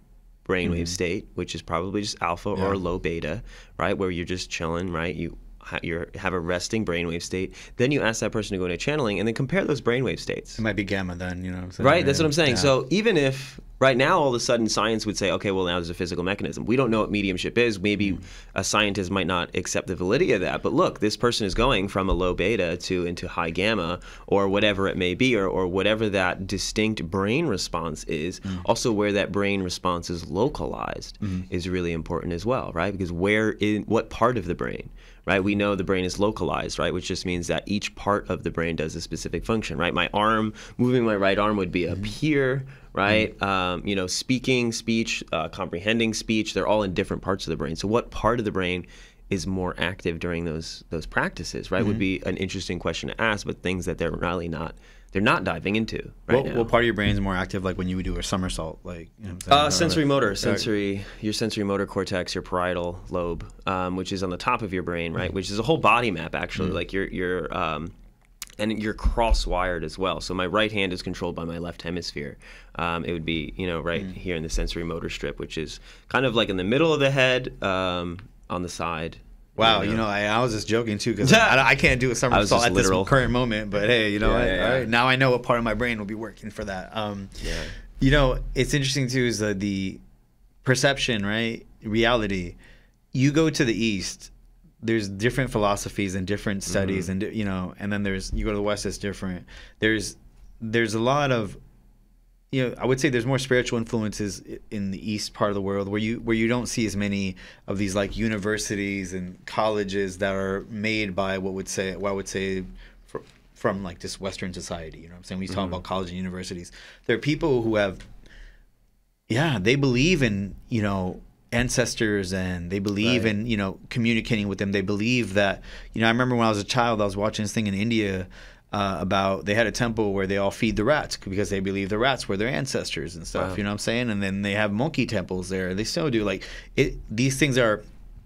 brainwave mm-hmm. state which is probably just alpha or low beta right? Where you're just chilling right? You you have a resting brainwave state then you ask that person to go into channeling and then compare those brainwave states It might be gamma then, you know. what I'm saying? Right, that's what I'm saying. Yeah. So even if Right now, all of a sudden, science would say, okay, well, now there's a physical mechanism. We don't know what mediumship is. Maybe mm. a scientist might not accept the validity of that. But look, this person is going from a low beta to into high gamma, or whatever it may be, or, or whatever that distinct brain response is. Mm. Also, where that brain response is localized mm. is really important as well, right? Because where in what part of the brain? Right? We know the brain is localized, right? Which just means that each part of the brain does a specific function, right? My arm, moving my right arm would be up here, right? Um, you know, speaking, speech, uh, comprehending speech, they're all in different parts of the brain. So, what part of the brain is more active during those those practices, right? Would be an interesting question to ask, but things that they're really not. They're not diving into right what, part of your brain is more active, like when you would do a somersault, like you know? Uh, sensory motor, sensory, your sensory motor cortex, your parietal lobe, um, which is on the top of your brain, right? Which is a whole body map, actually. Like your your um, and you're cross wired as well. So my right hand is controlled by my left hemisphere. Um, it would be you know right here in the sensory motor strip, which is kind of like in the middle of the head, um, on the side. Wow, you know, I, I was just joking too because I, I can't do a somersault at literal. this current moment. But hey, you know, Yeah, what? yeah, yeah. Right, now I know what part of my brain will be working for that. Um, Yeah. You know, it's interesting too is the, the perception, right? Reality. You go to the east. There's different philosophies and different studies, and you know, and then there's you go to the west. It's different. There's there's a lot of you know, I would say there's more spiritual influences in the east part of the world where you where you don't see as many of these like universities and colleges that are made by what would say what I would say fr- from like this Western society. You know what I'm saying? We talk mm-hmm. about college and universities. There are people who have, yeah, they believe in you know ancestors and they believe Right. in you know communicating with them. They believe that you know. I remember when I was a child, I was watching this thing in India uh, about they had a temple where they all feed the rats because they believe the rats were their ancestors and stuff. Wow. You know what I'm saying? And then they have monkey temples there. They still do like it. These things are,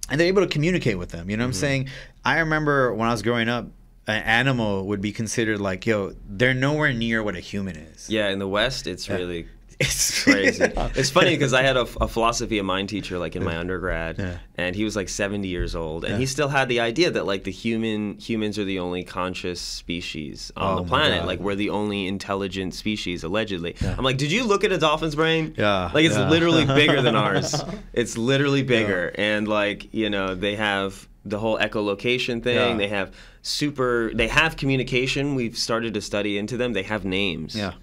and they're able to communicate with them. You know what I'm saying? I remember when I was growing up. An animal would be considered like, yo, they're nowhere near what a human is. Yeah, in the West, it's really It's crazy. It's funny because I had a, a philosophy of mind teacher like in my undergrad, Yeah. and he was like 70 years old, and he still had the idea that like the human humans are the only conscious species on Oh the planet. Like we're the only intelligent species allegedly. I'm like, did you look at a dolphin's brain? Yeah, Like it's yeah. literally bigger than ours. It's literally bigger, and like you know they have the whole echolocation thing. Yeah. They have super. They have communication. We've started to study into them. They have names. Yeah.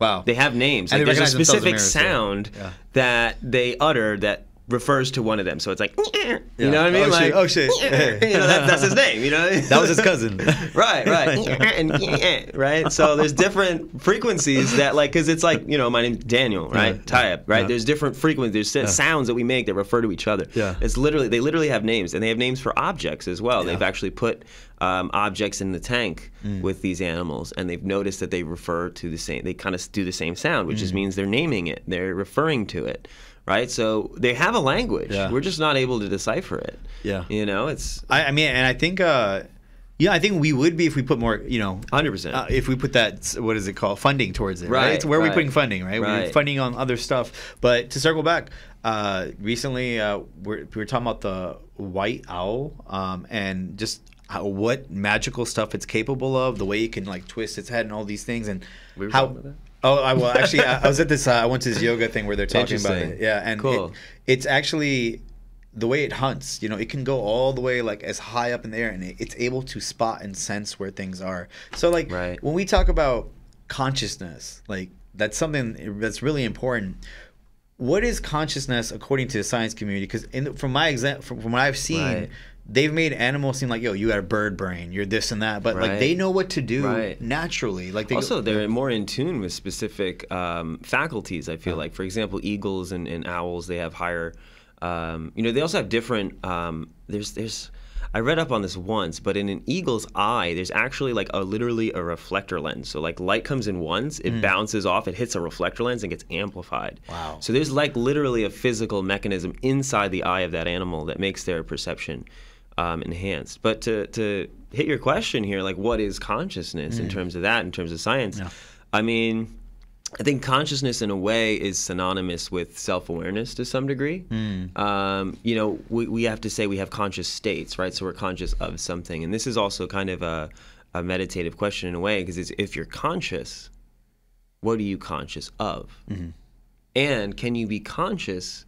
Wow. They have names. And Like there's a recognize themselves in specific sound Yeah. that they utter that refers to one of them. So it's like, eh, eh. you know what I oh, mean? Oh, like, shit. Oh, shit. Eh, you know, that, that's his name. You know, that was his cousin. right, right, and right. So there's different frequencies that, like, because it's like, you know, my name's Daniel, right? Yeah. Type, right? Yeah. There's different frequencies. There's sounds that we make that refer to each other. Yeah. It's literally they literally have names, and they have names for objects as well. Yeah. They've actually put um, objects in the tank Mm. with these animals, and they've noticed that they refer to the same. They kind of do the same sound, which Mm. just means they're naming it. They're referring to it. Right, so they have a language. Yeah. We're just not able to decipher it. Yeah. you know, it's I, I mean, and I think, uh, yeah, I think we would be if we put more, you know, 100%. uh, if we put that, what is it called, funding towards it, right? Right, It's where are we right. putting funding, right? We're funding on other stuff. But to circle back, uh, recently uh, we're, we were talking about the white owl um, and just how, what magical stuff it's capable of, the way it can like twist its head and all these things, and We how. Talking about that? Oh, I well actually I, I was at this. Uh, I went to this yoga thing where they're talking about it. Yeah, and Cool. it, it's actually the way it hunts. You know, it can go all the way like as high up in the air, and it, it's able to spot and sense where things are. So like Right. when we talk about consciousness, like that's something that's really important. What is consciousness according to the science community? Because from my exam, from, from what I've seen, Right. They've made animals seem like, yo, you got a bird brain, you're this and that, but like they know what to do Right. naturally. Like they also they're more in tune with specific um, faculties. I feel like, for example, eagles and, and owls they have higher. Um, you know, they also have different. Um, there's there's. I read up on this once, but in an eagle's eye, there's actually like a literally a reflector lens. So like light comes in once, it bounces off, it hits a reflector lens and gets amplified. Wow. So there's like literally a physical mechanism inside the eye of that animal that makes their perception um, enhanced. But to to hit your question here, like what is consciousness in terms of that, in terms of science? Yeah. I mean, I think consciousness in a way is synonymous with self awareness to some degree. Um, you know, we, we have to say we have conscious states, right? So we're conscious of something. And this is also kind of a, a meditative question in a way, because if you're conscious, what are you conscious of? and can you be conscious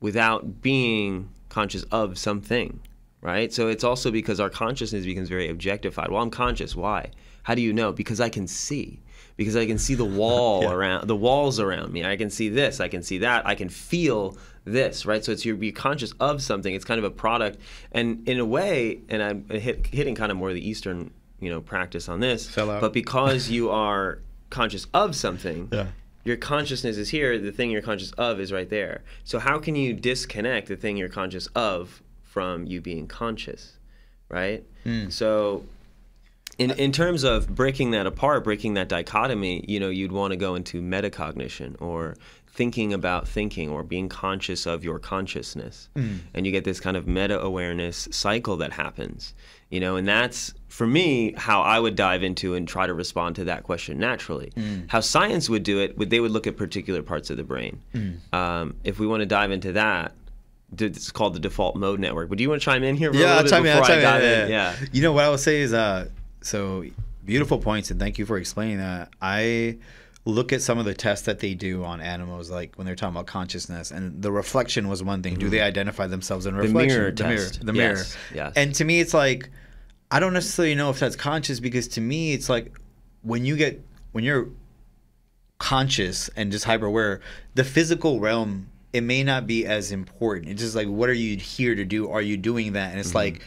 without being conscious of something, right? So it's also because our consciousness becomes very objectified. Well, I'm conscious. Why? How do you know? Because I can see. Because I can see the wall Yeah. around the walls around me. I can see this. I can see that. I can feel this, right? So it's you're be conscious of something. It's kind of a product, and in a way, and I'm hit, hitting kind of more of the Eastern, you know, practice on this. But because you are conscious of something, Yeah. your consciousness is here. The thing you're conscious of is right there. So how can you disconnect the thing you're conscious of from you being conscious, right? Hmm. So in, in terms of breaking that apart, breaking that dichotomy, you know, you'd want to go into metacognition or thinking about thinking or being conscious of your consciousness. Hmm. And you get this kind of meta awareness cycle that happens, you know, and that's for me how I would dive into and try to respond to that question naturally. Hmm. How science would do it, would they would look at particular parts of the brain. Um, if we want to dive into that, th- it's called the default mode network. But do you want to chime in here? for a Yeah, I'll chime in. I'll chime in. in? Yeah. yeah. You know what I will say is, uh, so beautiful points, and thank you for explaining that. I look at some of the tests that they do on animals, like when they're talking about consciousness, and the reflection was one thing. Do they identify themselves in reflection? Mm-hmm. mirror the test. mirror. The mirror. Yes, yes. And to me, it's like I don't necessarily know if that's conscious because to me, it's like when you get when you're conscious and just hyper aware, the physical realm it may not be as important. It's just like what are you here to do? Are you doing that? And it's like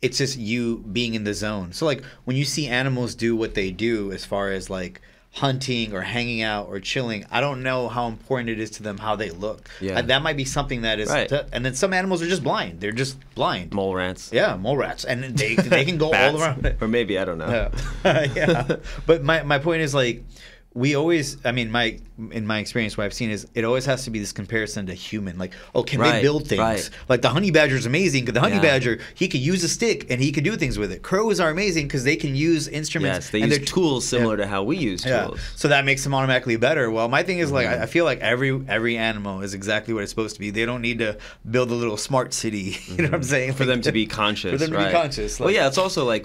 it's just you being in the zone. So like when you see animals do what they do as far as like hunting or hanging out or chilling, I don't know how important it is to them how they look. Yeah. Uh, that might be something that is Right. and then some animals are just blind. They're just blind. Mole rats. Yeah, mole rats. And they they can go all around. Or maybe I don't know. Yeah. yeah. But my, my point is like we always I mean my in my experience what I've seen is it always has to be this comparison to human. Like, oh can they build things? right. Like the honey badger is amazing because the honey Yeah. badger he could use a stick and he could do things with it. Crows are amazing because they can use instruments Yes, they and use they're tools similar to how we use yeah. tools. So that makes them automatically better. Well, my thing is like Mm-hmm. I I feel like every every animal is exactly what it's supposed to be. They don't need to build a little smart city. you know what I'm saying? Mm-hmm. For them to be conscious. For them to right. be conscious. well, like- yeah, it's also like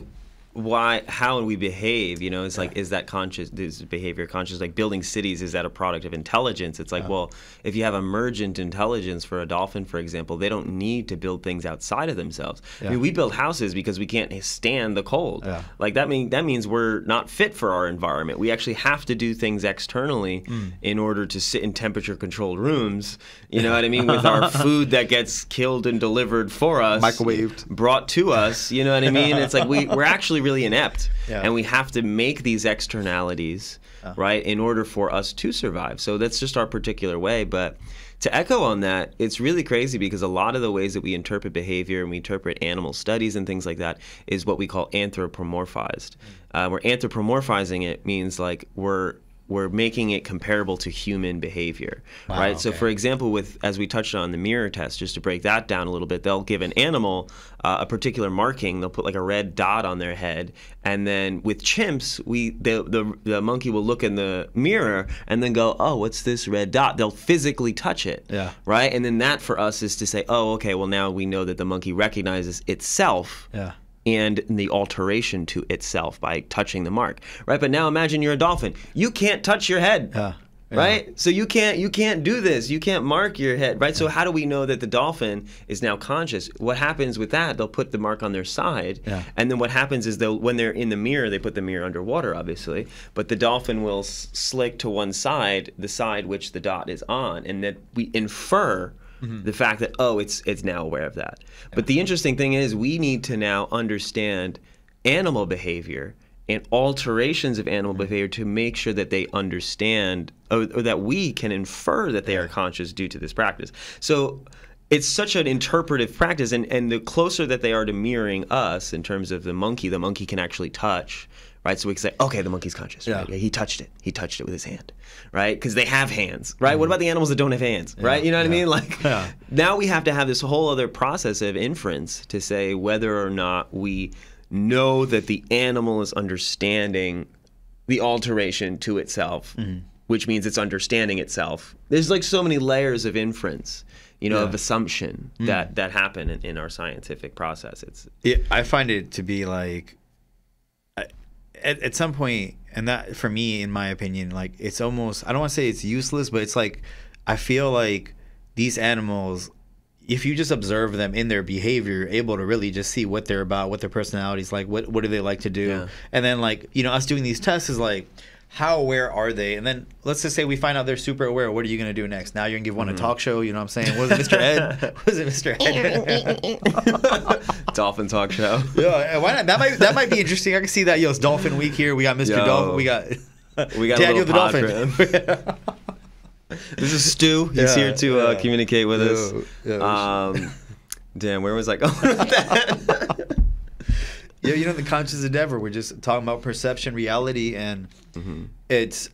why how do we behave you know it's like is that conscious is behavior conscious like building cities is that a product of intelligence it's like well if you have emergent intelligence for a dolphin for example they don't need to build things outside of themselves i mean we build houses because we can't stand the cold Yeah. like that mean that means we're not fit for our environment we actually have to do things externally Mm. in order to sit in temperature controlled rooms you know what i mean with our food that gets killed and delivered for us Microwaved. brought to us. You know what I mean? It's like we, we're actually really inept. Yeah. And we have to make these externalities, right, in order for us to survive. So that's just our particular way. But to echo on that, it's really crazy because a lot of the ways that we interpret behavior and we interpret animal studies and things like that is what we call anthropomorphized. Uh, we're anthropomorphizing it means like we're we're making it comparable to human behavior, Wow, right? So, for example, with as we touched on the mirror test, just to break that down a little bit, they'll give an animal uh, a particular marking. They'll put like a red dot on their head, and then with chimps, we the, the the monkey will look in the mirror and then go, "Oh, what's this red dot?" They'll physically touch it, Yeah. right? And then that for us is to say, "Oh, okay, well now we know that the monkey recognizes itself." Yeah. And the alteration to itself by touching the mark right but now imagine you're a dolphin you can't touch your head Yeah. Yeah. right so you can't you can't do this you can't mark your head right so how do we know that the dolphin is now conscious what happens with that they'll put the mark on their side Yeah. and then what happens is they'll when they're in the mirror they put the mirror underwater obviously but the dolphin will s- slick to one side the side which the dot is on and that we infer Mm-hmm. the fact that oh it's it's now aware of that. But the interesting thing is we need to now understand animal behavior and alterations of animal mm-hmm. behavior to make sure that they understand or, or that we can infer that they are conscious due to this practice. So it's such an interpretive practice and, and the closer that they are to mirroring us in terms of the monkey the monkey can actually touch right? So we can say okay the monkey's conscious right? Yeah. he touched it. He touched it with his hand right? Because they have hands right? What about the animals that don't have hands right? You know what i Mm-hmm. mean? Like Yeah. now we have to have this whole other process of inference to say whether or not we know that the animal is understanding the alteration to itself Mm-hmm. which means it's understanding itself. There's like so many layers of inference you know of assumption that that happen in, in our scientific process. It's it, I find it to be like I- at, at some point, and that for me, in my opinion, like it's almost I don't want to say it's useless, but it's like I feel like these animals, if you just observe them in their behavior, you're able to really just see what they're about, what their personality's like, what what do they like to do, Yeah. and then like you know us doing these tests is like. How aware are they? And then let's just say we find out they're super aware. What are you gonna do next? Now you're gonna give one a mm-hmm. talk show. You know what I'm saying? Was it Mr. Ed? Was it Mr. Ed? Dolphin talk show. yeah, why not? That might that might be interesting. I can see that. Yo, it's Dolphin Week here. We got Mr. Yo. Dolphin. We got We got Daniel the Dolphin. This is Stu. He's Yeah, here to uh, communicate with us. Yeah, yeah, Um, damn, where was I going with that? Yeah, you know, the conscious endeavor. We're just talking about perception, reality, and Mm-hmm. it's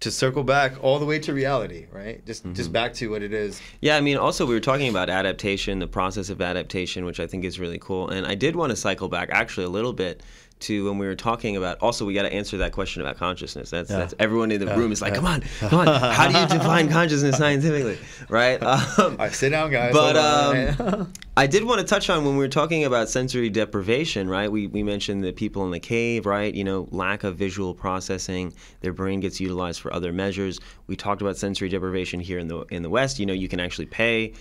to circle back all the way to reality, right? Just Mm-hmm. just back to what it is. Yeah, I mean, also we were talking about adaptation, the process of adaptation, which I think is really cool. And I did want to cycle back actually a little bit to when we were talking about. Also, we got to answer that question about consciousness. That's Yeah. that's everyone in the Yeah, room is like, yeah. come on, come on, how do you define consciousness scientifically, right? Um, right, sit down, guys. But um, I did want to touch on when we were talking about sensory deprivation, right? We, we mentioned the people in the cave, right? You know, lack of visual processing, their brain gets utilized for other measures. We talked about sensory deprivation here in the in the West. You know, you can actually pay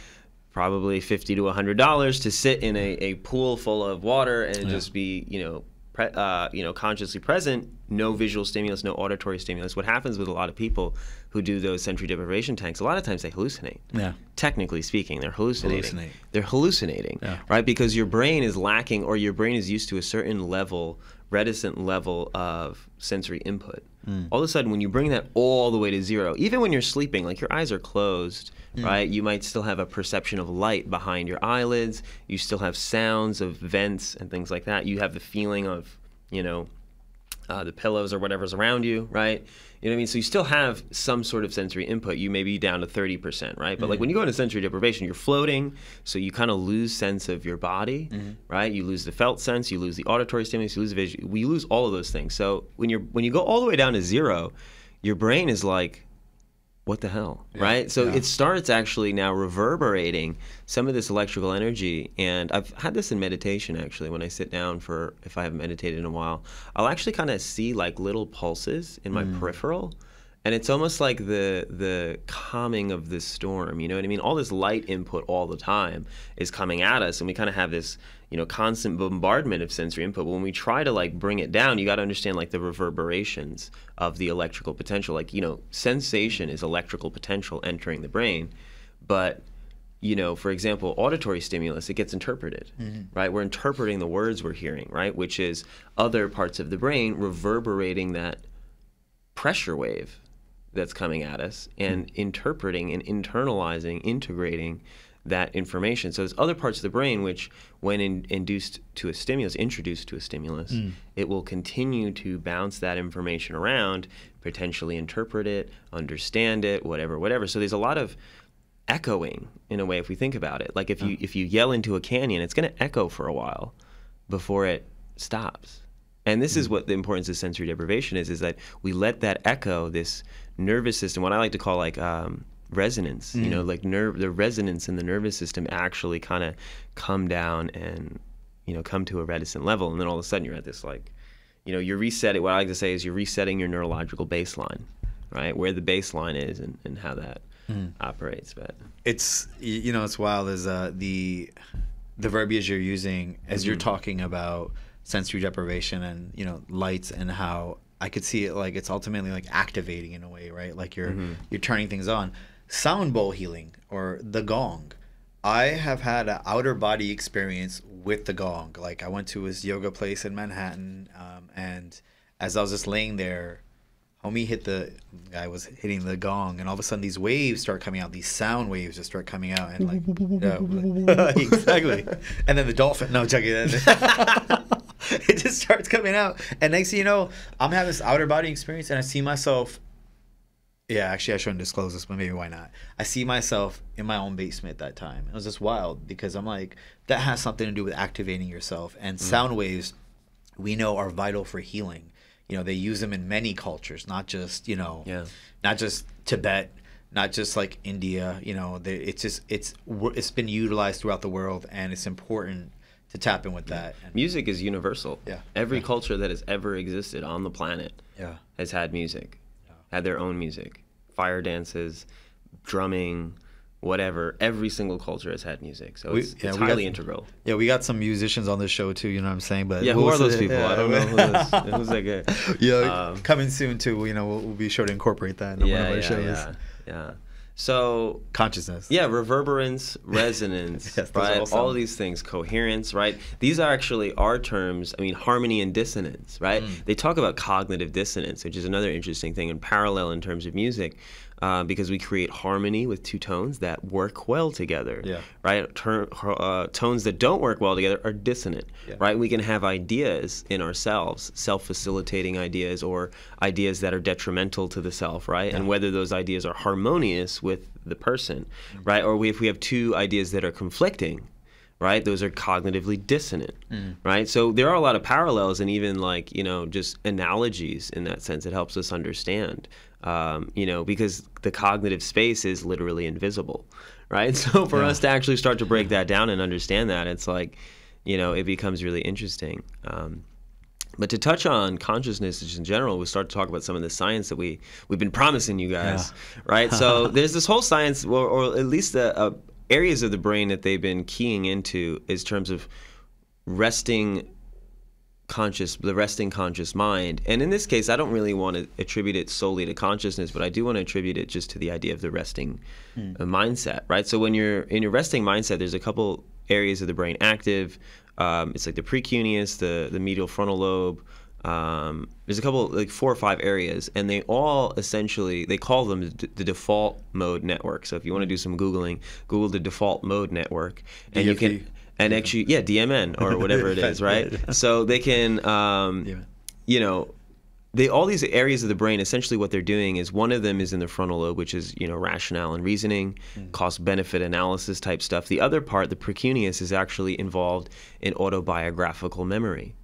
probably fifty to hundred dollars to sit in a, a pool full of water and just be, you know, pre- uh, you know, consciously present, no visual stimulus, no auditory stimulus. What happens with a lot of people who do those sensory deprivation tanks? A lot of times they hallucinate yeah, technically speaking, they're hallucinating. Hallucinate. They're hallucinating, Yeah. right? Because your brain is lacking, or your brain is used to a certain level, reticent level of sensory input. Hmm. All of a sudden, when you bring that all the way to zero, even when you're sleeping, like your eyes are closed, Hmm. right? You might still have a perception of light behind your eyelids. You still have sounds of vents and things like that. You have the feeling of, you know, uh, the pillows or whatever's around you, right? You know what I mean? So you still have some sort of sensory input. You may be down to 30%, right? But like mm-hmm. when you go into sensory deprivation, you're floating, so you kind of lose sense of your body, mm-hmm. right? You lose the felt sense, you lose the auditory stimulus, you lose the vision. We lose all of those things. So when you're when you go all the way down to zero, your brain is like what the hell right? So yeah. it starts actually now reverberating some of this electrical energy and i've had this in meditation actually when i sit down for if i haven't meditated in a while i'll actually kind of see like little pulses in my mm. peripheral and it's almost like the the calming of the storm you know what i mean? All this light input all the time is coming at us and we kind of have this you know constant bombardment of sensory input. But when we try to like bring it down you got to understand like the reverberations of the electrical potential. Like you know sensation is electrical potential entering the brain. But you know for example auditory stimulus it gets interpreted mm-hmm. right? We're interpreting the words we're hearing right? Which is other parts of the brain reverberating that pressure wave that's coming at us and mm-hmm. interpreting and internalizing, integrating that information. So there's other parts of the brain which, when in, induced to a stimulus, introduced to a stimulus, it will continue to bounce that information around, potentially interpret it, understand it, whatever, whatever. So there's a lot of echoing in a way if we think about it. Like if you if you yell into a canyon, it's going to echo for a while before it stops. And this is what the importance of sensory deprivation is: is that we let that echo, this nervous system, what I like to call like um, resonance. You know, mm. like nerve, the resonance in the nervous system actually kind of come down and you know come to a reticent level, and then all of a sudden you're at this like, you know, you're resetting. What I like to say is you're resetting your neurological baseline, right? Where the baseline is and, and how that mm. operates. But it's you know it's wild as uh, the the verbiage you're using as you're mm-hmm. talking about sensory deprivation and you know lights and how I could see it like it's ultimately like activating in a way, right? Like you're mm-hmm. you're turning things on. Sound bowl healing or the gong. I have had an outer body experience with the gong. Like I went to his yoga place in Manhattan, um, and as I was just laying there, homie hit the guy was hitting the gong and all of a sudden these waves start coming out these sound waves just start coming out and like yeah, exactly and then the dolphin no check it it just starts coming out and next thing you know i'm having this outer body experience and i see myself yeah actually i shouldn't disclose this but maybe why not i see myself in my own basement at that time it was just wild because i'm like that has something to do with activating yourself and mm. sound waves we know are vital for healing. You know, they use them in many cultures, not just you know, Yeah. not just Tibet, not just like India. You know, they, it's just it's it's been utilized throughout the world, and it's important to tap in with that. And, music is universal. Yeah. Every Yeah. culture that has ever existed on the planet yeah, has had music, had their own music, fire dances, drumming, whatever. Every single culture has had music, so We- it's, yeah, it's we got- highly integral. Yeah, we got some musicians on the show too. You know what I'm saying? But Yeah, who are those see- people? I don't know who those, who's that guy. Yeah, Um, coming soon too. You know, we'll, we'll be sure to incorporate that in one of Yeah, our yeah, shows. yeah, yeah. So Consciousness. Yeah, reverberance, resonance, Yes, right? all All, of these things, coherence, right? These are actually our terms. I mean, harmony and dissonance, right? Mm. They talk about cognitive dissonance, which is another interesting thing in parallel in terms of music, uh, because we create harmony with two tones that work well together, Yeah. right? Ter- uh, tones that don't work well together are dissonant, Yeah. right? We can have ideas in ourselves, self-facilitating ideas, or ideas that are detrimental to the self, right? And whether those ideas are harmonious with the person, right? Or we, if we have two ideas that are conflicting, right? Those are cognitively dissonant, right? So there are a lot of parallels and even like, you know, just analogies in that sense. It helps us understand, um, you know, because the cognitive space is literally invisible, right? So for us to actually start to break that down and understand that, it's like, you know, it becomes really interesting. Um, but to touch on consciousness just in general, we start to talk about some of the science that we we've been promising you guys, right? So there's this whole science, or, or at least the uh, areas of the brain that they've been keying into, is terms of resting conscious the resting conscious mind. And in this case i don't really want to attribute it solely to consciousness but i do want to attribute it just to the idea of the resting uh, mindset right? So when you're in your resting mindset there's a couple areas of the brain active. Um, it's like the precuneus the the medial frontal lobe. Um, there's a couple like four or five areas and they all essentially they call them the, the default mode network. So if you want to do some googling google the default mode network and you can and actually yeah. dmn or whatever it is right? So they can um, you know they all these areas of the brain essentially what they're doing is one of them is in the frontal lobe which is you know rationale and reasoning cost benefit analysis type stuff. The other part the precuneus is actually involved in autobiographical memory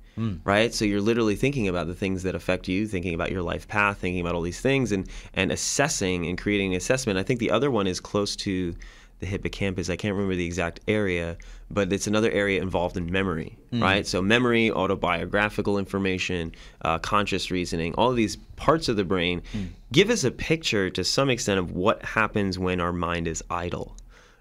right? So you're literally thinking about the things that affect you thinking about your life path thinking about all these things and and assessing and creating an assessment. I think the other one is close to the hippocampus. I can't remember the exact area, but it's another area involved in memory, right? So memory, autobiographical information, uh, conscious reasoning, all of these parts of the brain give us a picture to some extent of what happens when our mind is idle.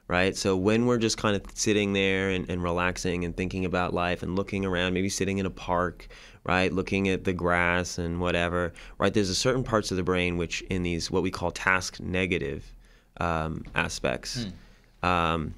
Right, so when we're just kind of sitting there and, and relaxing and thinking about life and looking around, maybe sitting in a park, right, looking at the grass and whatever, right, there's a certain parts of the brain which, in these what we call task negative um, aspects, um,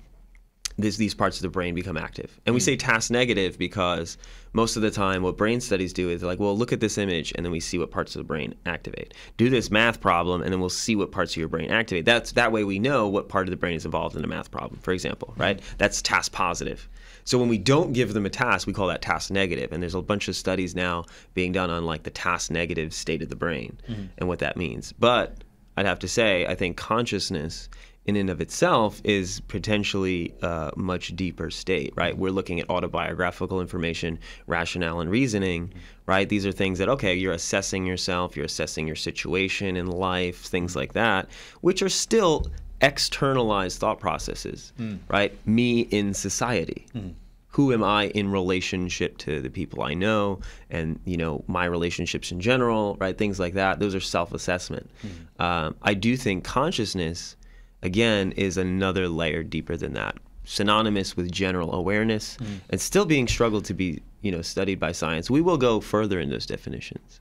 this, these parts of the brain become active. And we hmm. say task negative because most of the time, what brain studies do is like, well, look at this image, and then we see what parts of the brain activate. Do this math problem, and then we'll see what parts of your brain activate. That's that way we know what part of the brain is involved in a math problem, for example, hmm. right? That's task positive. So when we don't give them a task, we call that task negative. And there's a bunch of studies now being done on like the task negative state of the brain hmm. and what that means. But I'd have to say, I think consciousness in and of itself is potentially a much deeper state, right? We're looking at autobiographical information, rationale, and reasoning, right? These are things that, okay, you're assessing yourself, you're assessing your situation in life, things like that, which are still externalized thought processes, hmm. right? Me in society hmm. Who am I in relationship to the people I know and you know my relationships in general, right? Things like that. Those are self-assessment. Um, I do think consciousness, again, is another layer deeper than that, synonymous with general awareness, and still being struggled to be you know studied by science. We will go further in those definitions.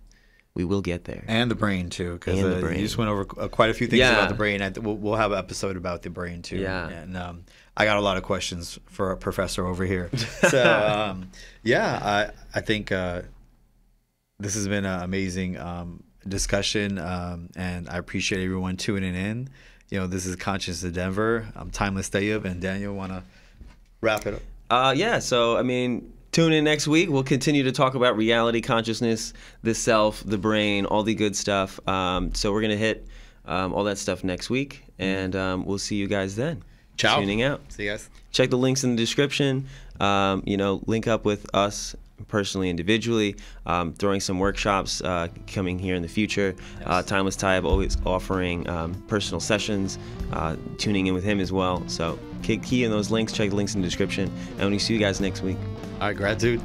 We will get there. And the brain too, because uh, you just went over uh, quite a few things Yeah. about the brain. I th- we'll, we'll have an episode about the brain too. Yeah. and um, I got a lot of questions for a professor over here. So um, yeah, I I think uh, this has been an amazing um, discussion, um, and I appreciate everyone tuning in. You know, this is Conscious Endeavor. I'm Timeless Tayeb, and Daniel want to wrap it up. Uh, yeah, so I mean, tune in next week. We'll continue to talk about reality, consciousness, the self, the brain, all the good stuff. Um, so we're gonna hit um, all that stuff next week, and um, we'll see you guys then. Ciao. Tuning out. See you guys. Check the links in the description. Um, you know, link up with us personally, individually. Um, throwing some workshops uh, coming here in the future. Uh, Timeless Tayeb always offering um, personal sessions. Uh, tuning in with him as well. So key key in those links. Check the links in the description, and we see you guys next week. All right, gratitude.